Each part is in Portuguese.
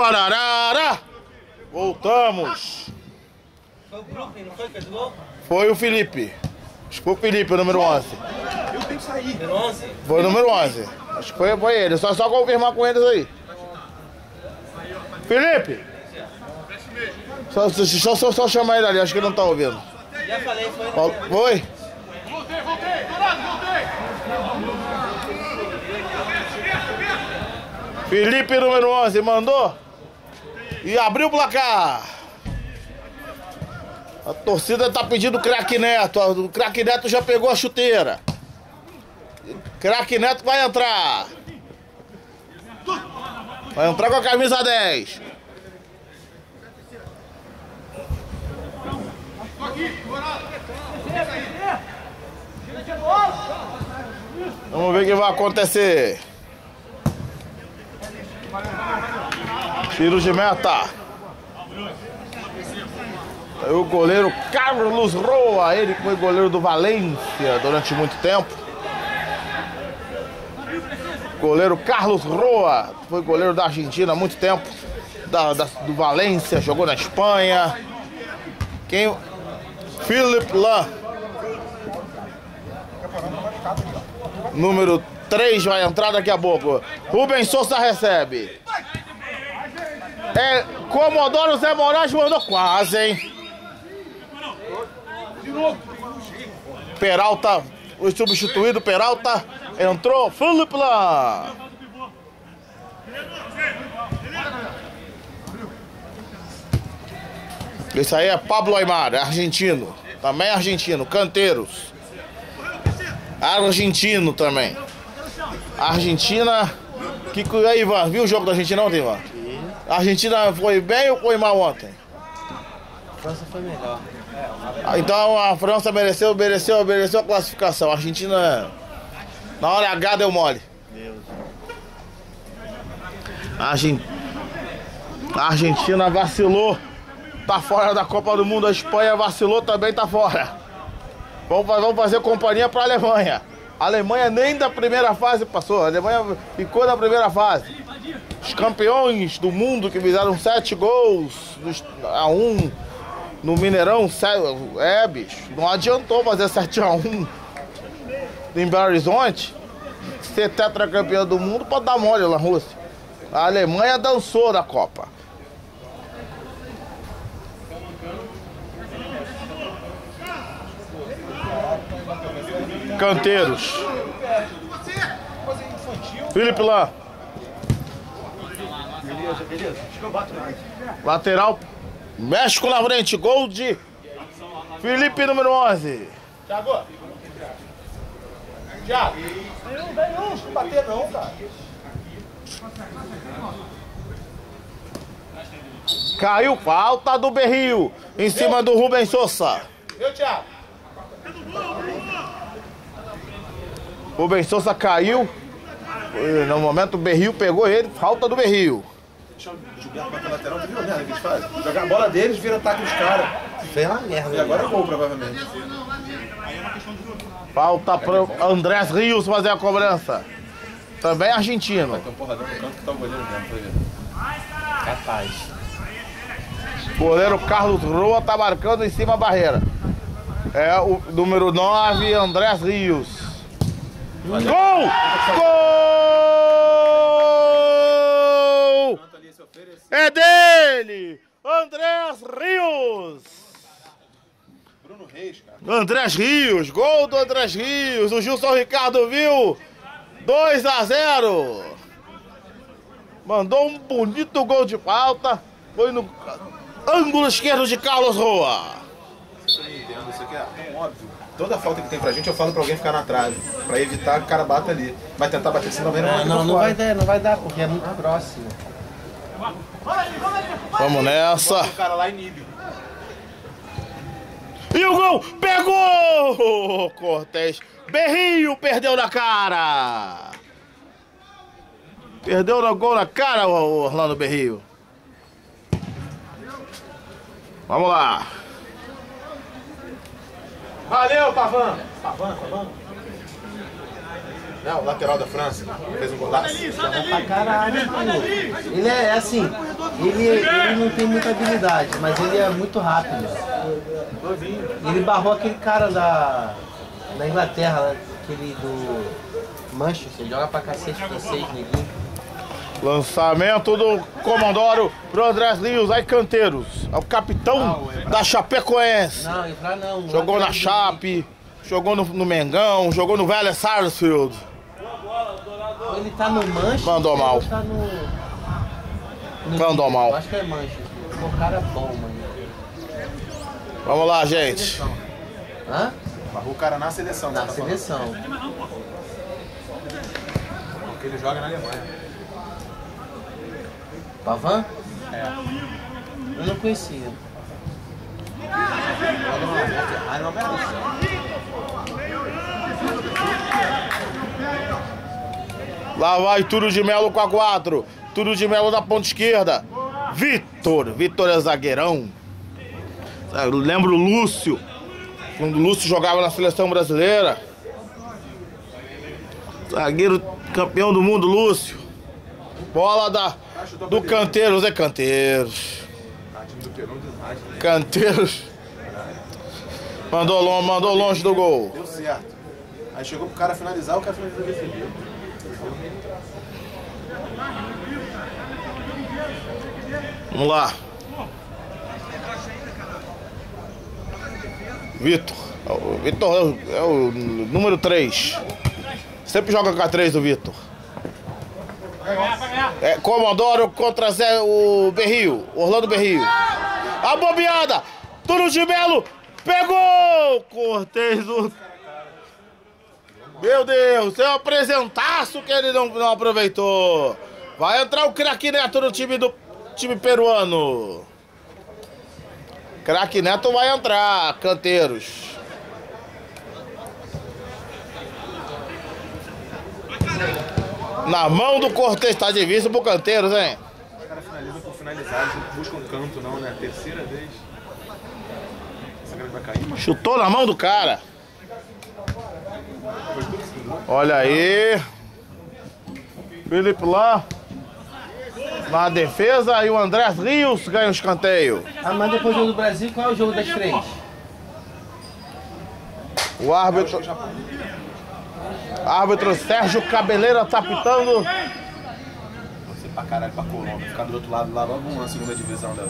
Pararara! Voltamos. Foi o Brooklyn, não foi que fez o gol? Foi o Felipe. Acho que foi o Felipe, o número 11. Eu tenho que sair. Número 11? Foi o número 11. Acho que foi, foi ele. Só, só confirmar com eles aí. Felipe! Só, só, só, só chamar ele ali, acho que ele não tá ouvindo. Já falei, foi. Fal- Foi? Felipe, número 11, mandou e abriu o placar. A torcida tá pedindo o craque Neto. O craque Neto já pegou a chuteira. Craque Neto vai entrar. Vai entrar com a camisa 10. Vamos ver o que vai acontecer. Tiro de meta. O goleiro Carlos Roa, ele foi goleiro do Valência durante muito tempo. Goleiro Carlos Roa, foi goleiro da Argentina há muito tempo. Da, da- do Valência, jogou na Espanha. Quem? Philip Lan. Número 3 vai entrar daqui a pouco. Rubens Souza recebe. É, Comodoro Zé Moraes mandou quase, hein? Peralta, o substituído Peralta entrou. Felipe lá. Esse aí é Pablo Aymar, é argentino. Também é argentino, canteiros. Argentino também. Argentina. Que, aí, Ivan, viu o jogo da Argentina ontem, Ivan? A Argentina foi bem ou foi mal ontem? A França foi melhor. Ah, Então a França mereceu, mereceu, mereceu a classificação. A Argentina, na hora H, deu mole. A, Argen- a Argentina vacilou, tá fora da Copa do Mundo. A Espanha vacilou, também tá fora. Vamos fazer companhia para a Alemanha. A Alemanha nem da primeira fase passou. A Alemanha ficou na primeira fase. Os campeões do mundo que fizeram sete gols dos- a um no Mineirão, se- é, bicho, não adiantou fazer 7x1 em Belo Horizonte, ser tetracampeão do mundo pra dar mole na Rússia. A Alemanha dançou na Copa. Canteiros. Felipe lá. Beleza, beleza. Acho que eu bato mais. Lateral. México na frente. Gol de Felipe, número 11. Thiago. Thiago. Não vem não, não bater não, cara. Caiu falta do Berril. Em cima do Rubens Souza. Viu, Thiago? Rubens Souza caiu. No momento o Berril pegou ele. Falta do Berril. Deixa o Gilberto bater lateral, viu a merda que eles fazem? Jogar a bola deles, vira ataque dos caras. Foi uma merda. E agora é gol, provavelmente. Falta para Andrés Rios fazer a cobrança. Também argentino. Tem um porradão no canto que tá o goleiro mesmo, pra ver. Capaz. Goleiro Carlos Roa tá marcando em cima da barreira. É o número 9, Andrés Rios. Gol! Gol! É dele! Andrés Rios! Bruno Reis, cara. Andrés Rios, gol do Andrés Rios. O Gilson Ricardo viu 2 a 0. Mandou um bonito gol de falta. Foi no ângulo esquerdo de Carlos Roa. Isso não aqui é tão óbvio. Toda falta que tem pra gente, eu falo pra alguém ficar na trave. Pra evitar que o cara bata ali. Vai tentar bater assim também, não vai É, não, não fora. vai dar, não vai dar, porque é muito próximo. Vamos nessa. O cara lá inibe. E o gol pegou! Cortez. Berrio perdeu na cara. Perdeu no gol na cara o Orlando Berrio. Vamos lá. Valeu, Pavan! Pavan, Pavan. Não, o lateral da França. Fez um golaço. Pra caralho, pô. Ele é assim, Ele, ele não tem muita habilidade, mas ele é muito rápido. Ele barrou aquele cara da, da Inglaterra, aquele do Manchester, joga pra cacete francês, neguinho. Lançamento do Comandoro pro Andrés Rios, aí Canteiros. É o capitão da Chapecoense. Não, entrar não. Jogou na Chape, jogou no, no Mengão, jogou no Velha Sarsfield. Ele tá no Manchester. Mandou mal. ou Tá no, no Mandou mal. Eu Acho que é Manchester. O cara é bom, mano. Vamos lá, gente. Hã? Barrou o cara na seleção, Na né? Tá falando. seleção. Porque ele joga na Alemanha. Pavan? É. Eu não conhecia. Ah, não, pera Lá vai Túlio de Melo com a 4. Túlio de Melo na ponta esquerda. Vitor. Vitor é zagueirão. Eu lembro o Lúcio. Quando o Lúcio jogava na seleção brasileira. Zagueiro campeão do mundo, Lúcio. Bola da, do Canteiros. É Canteiros. Canteiros. Mandou, longe, mandou longe do gol. Deu certo. Aí chegou pro cara finalizar, o cara finalizou defendeu. Vamos lá. Vitor. O Vitor é o, é número 3. Sempre joga com a 3 o Vitor. É Comodoro contra Zé, o Berrio. Orlando Berrio. A bobeada. Túlio de Melo. Pegou! Cortez o. Meu Deus, é um apresentaço que ele não, não aproveitou. Vai entrar o craque Neto no time do time peruano. Craque Neto vai entrar, canteiros. Na mão do Cortez, tá de vista pro canteiros, hein? O cara finaliza por finalizar, não busca um canto não, né? Terceira vez. Essa cara vai cair, Chutou na mão do cara. Olha aí. Felipe lá. Na defesa e o Andrés Rios ganha o escanteio. Ah, mas depois do jogo do Brasil, qual é o jogo das três? O árbitro. Árbitro Sérgio Cabeleira tá pitando. você pra caralho pra Colômbia. Ficar do outro lado lá, logo uma segunda divisão da.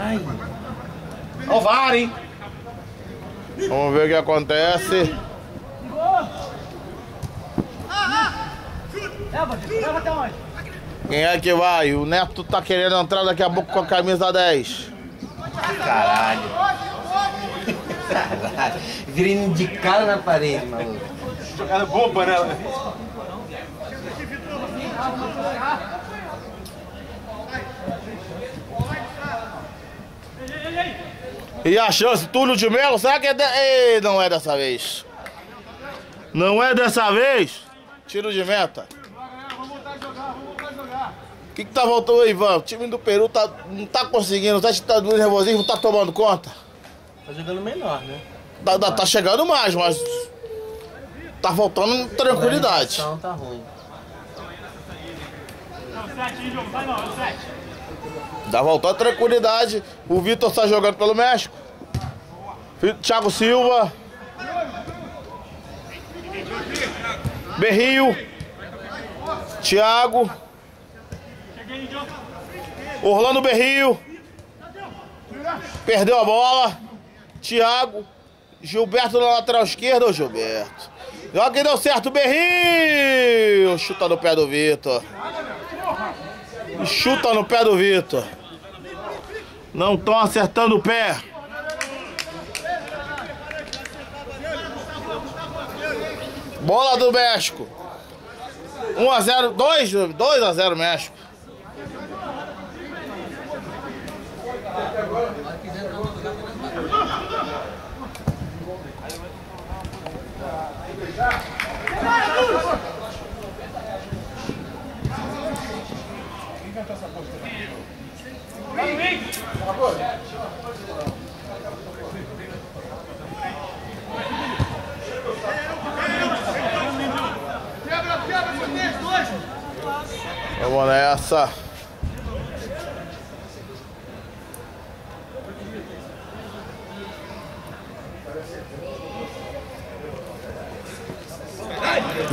Ai, Ó o VAR, hein? Vamos ver o que acontece. Quem é que vai? O Neto tá querendo entrar daqui a pouco com a camisa 10. caralho. Caralho. Virei de cara na parede, maluco. Jogada boba, né? E a chance, Túlio de Melo, será que é de... Ei, não é dessa vez. Não é dessa vez. Tiro de meta. O que, que tá voltando aí, Ivan? O time do Peru tá, não tá conseguindo, tá, tá do nervosismo, tá tomando conta. Tá jogando melhor, né? Tá, tá- tá chegando mais, mas tá faltando tranquilidade. A tá ruim. Tá voltando tranquilidade. O Vitor tá jogando pelo México. Thiago Silva. Berrio. Thiago. Orlando Berrio. Perdeu a bola. Thiago. Gilberto na lateral esquerda. Gilberto. Joga que deu certo. Berrio. Chuta no pé do Vitor. Chuta no pé do Vitor. Não estão acertando o pé. Bola do México. 1 a 0, 2, 2 a 0 México. É, vamos.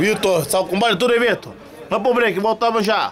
Vitor, salve, combate tudo aí, Vitor. Vamos pro break, voltamos já.